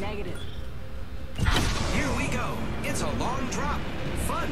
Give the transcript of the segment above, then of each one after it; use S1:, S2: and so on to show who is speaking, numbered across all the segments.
S1: Negative.
S2: Here we go. It's a long drop. Fun.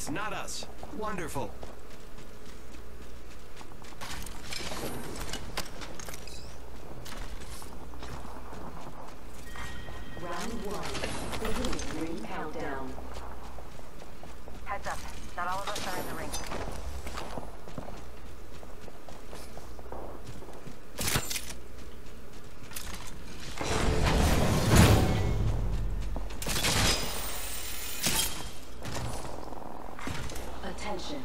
S2: It's not us. Wonderful.
S1: Round one. Beginning ring countdown.
S3: Heads up. Not all of us are in the ring.
S1: Attention.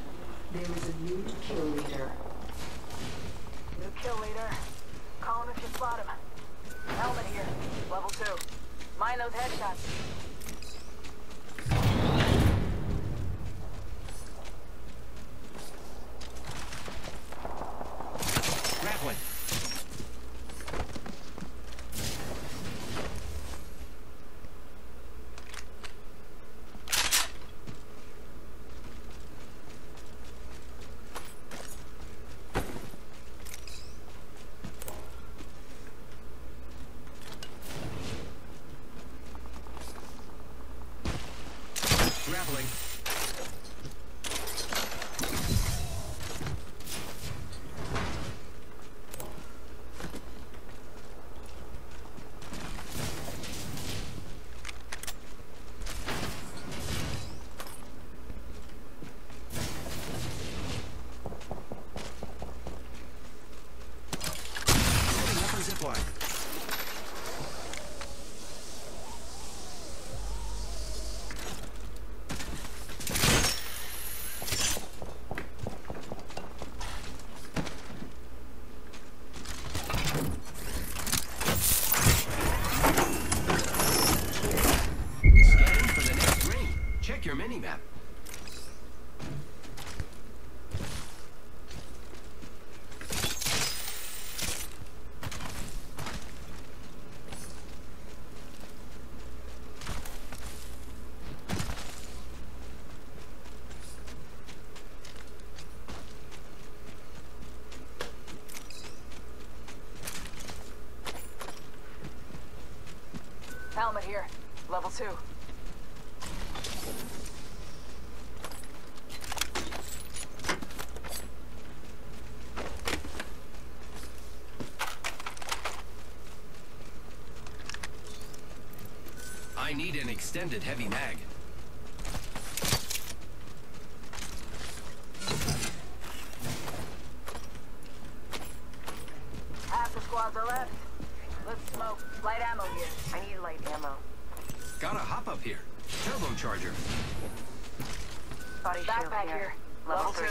S1: There is a new kill leader.
S3: New kill leader. Call him if you spot him. Helmet here. Level two. Mind those headshots. Here. Level two.
S2: I need an extended heavy mag.
S3: Body Backpack here. Level two.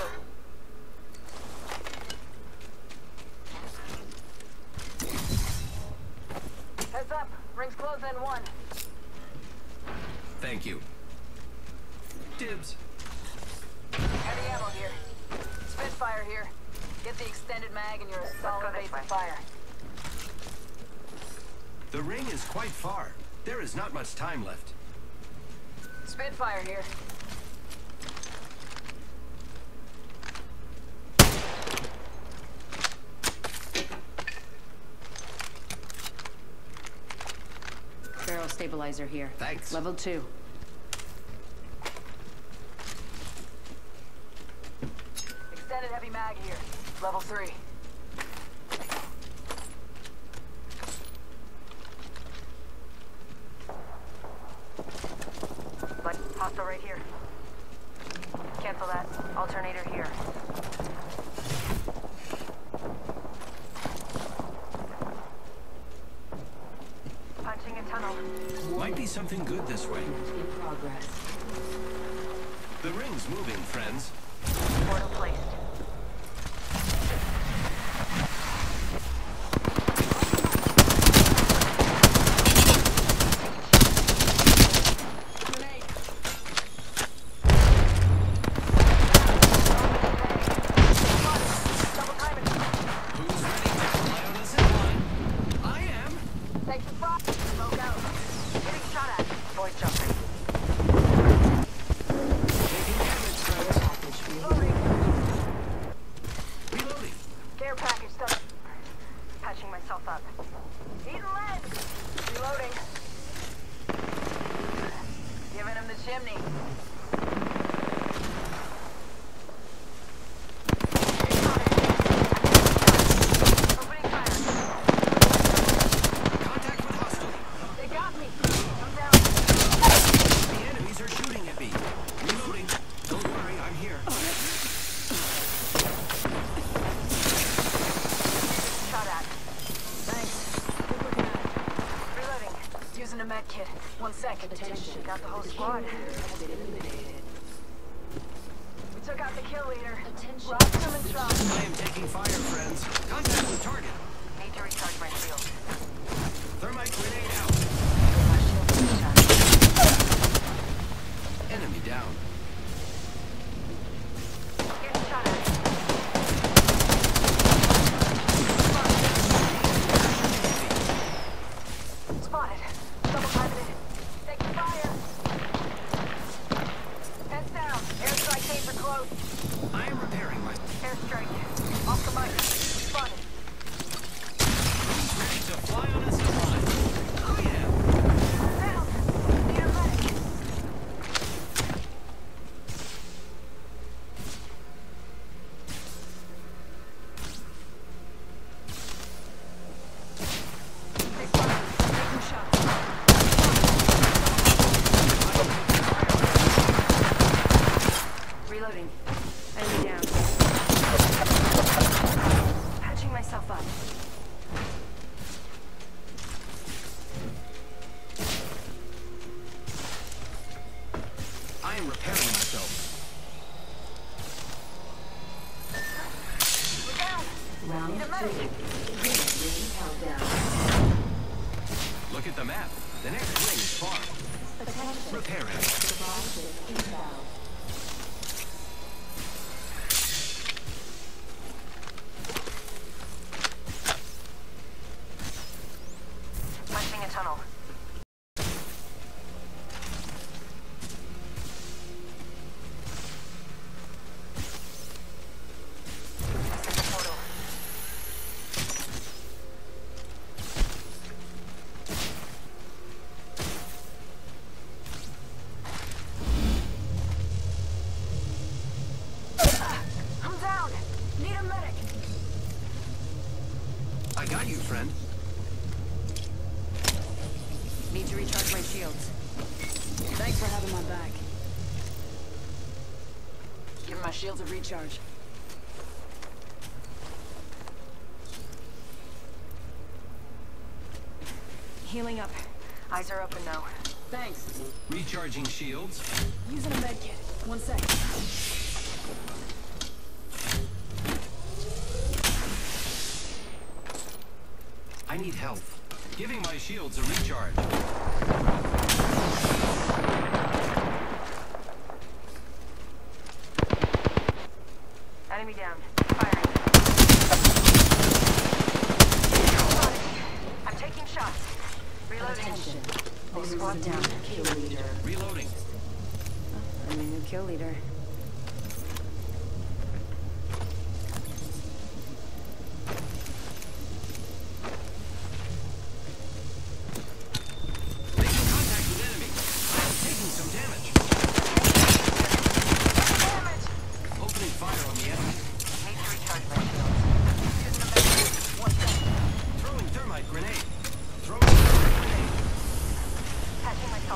S3: Heads up. Rings close in one.
S2: Thank you. Dibs.
S3: Heavy ammo here. Spitfire here. Get the extended mag and you're a solid base of fire.
S2: The ring is quite far. There is not much time left.
S3: Spitfire here.
S1: Stabilizer here.
S2: Thanks.
S1: Level two.
S3: Extended heavy mag here. Level three. But hostile right here. Cancel that. Alternator here.
S2: Be something good this way. The ring's moving, friends.
S3: Portal placed. chimney.
S2: I am taking fire, friends. Contact with target.
S3: Need to recharge my shield. Shields
S2: a
S4: recharge. Healing up.
S3: Eyes are open now.
S4: Thanks.
S2: Recharging shields.
S4: Using a med kit. One sec.
S2: I need health. Giving my shields a recharge.
S3: Enemy down. Firing. I'm taking shots. Reloading.
S1: Attention.
S4: Whole squad down.
S1: kill leader.
S2: Reloading.
S4: I'm a new kill leader.
S2: Making contact with enemy. I am taking some damage.
S3: Damage!
S2: Opening fire on the enemy.
S3: Need to recharge my shields. Using a med kit. One second.
S2: Throwing thermite grenade. Throwing thermite grenade.
S3: Patching myself up.
S2: Thermite grenade out. Hostile right here.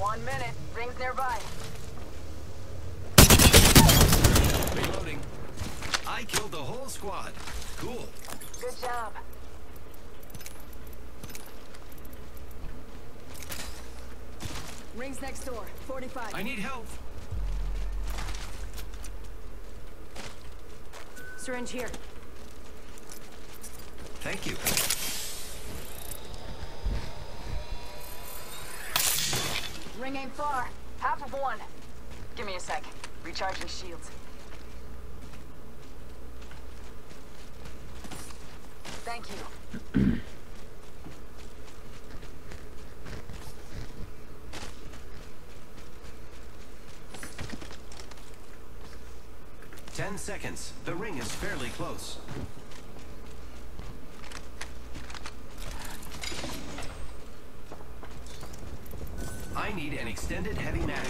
S3: One minute. Rings nearby.
S2: Reloading. I killed the whole squad. Cool.
S3: Good job.
S4: Rings next door. 45.
S2: I need help.
S4: Syringe here.
S2: Thank you.
S3: Ring ain't far. Half of one. Give me a sec. Recharging shields. Thank you.
S2: Ten seconds. The ring is fairly close. I need an extended heavy mag.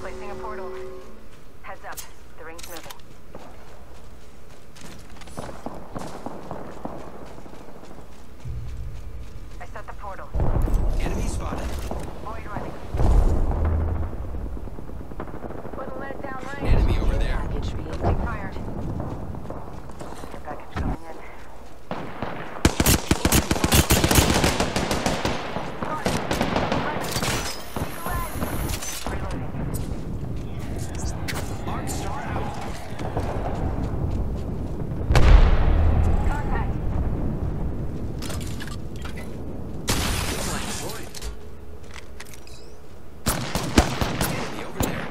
S3: Placing a portal. Heads up. The ring's moving. I set the portal.
S2: Enemy spotted.
S3: Void running. Wouldn't let it down range.
S2: Enemy over there.
S1: Package being
S3: Take fire. Your package going in. Reloading.
S2: Arc Star out.
S3: Contact.
S2: Flank destroyed. Enemy over there.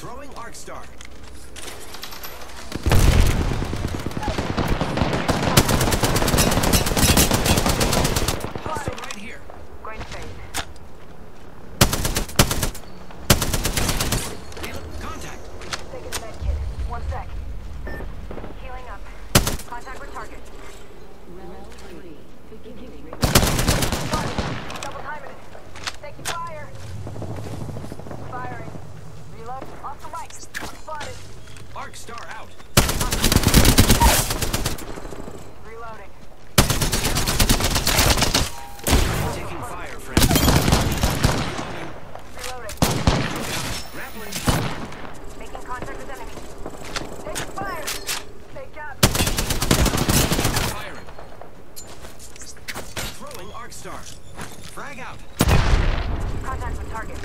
S2: Throwing Arc Star. Hostile right here.
S3: Going to phase.
S2: Reload- Contact.
S3: Taking the med kit. One sec. Healing up. Contact with target.
S1: round three. Beginning.
S3: Double timing it. Taking fire. Firing.
S2: Arc Star out.
S3: Reloading.
S2: Taking fire, friend.
S3: Reloading.
S2: Grappling.
S3: Making contact with enemy. Taking fire. Take out.
S2: Firing. Throwing Arc Star. Frag out.
S3: Contact with target.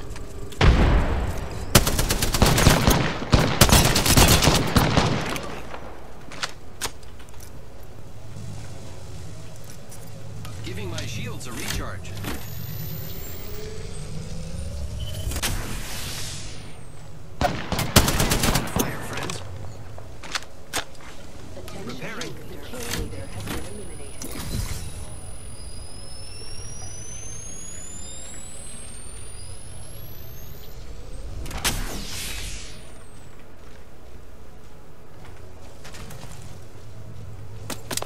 S2: Giving my shields a recharge. Fire, friends.
S1: Attention.
S2: Repairing.
S1: The kill leader has been eliminated.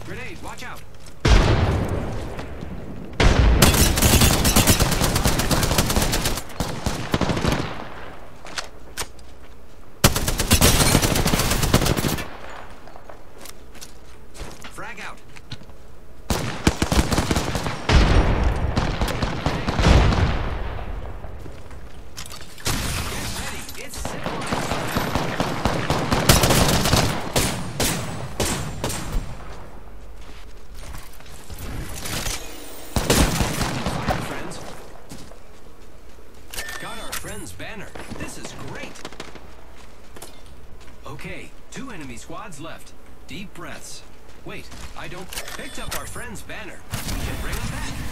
S2: Grenade, watch out. Frag out. Get ready, it's zip line. Fire, friends. Got our friend's banner. This is great. Okay, two enemy squads left. Deep breaths. Wait, I don't... Picked up our friend's banner. We can bring him back.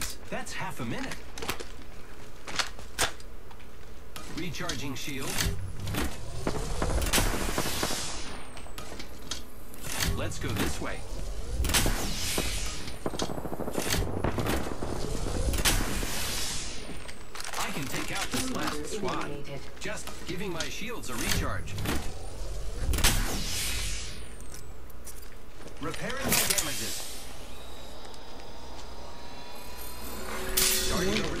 S2: Seconds. That's half a minute. Recharging shield. Let's go this way. I can take out this last squad. Just giving my shields a recharge. Repairing my damages. Starting over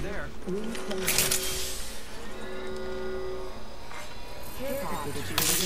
S2: there.
S1: Ring closing. Care package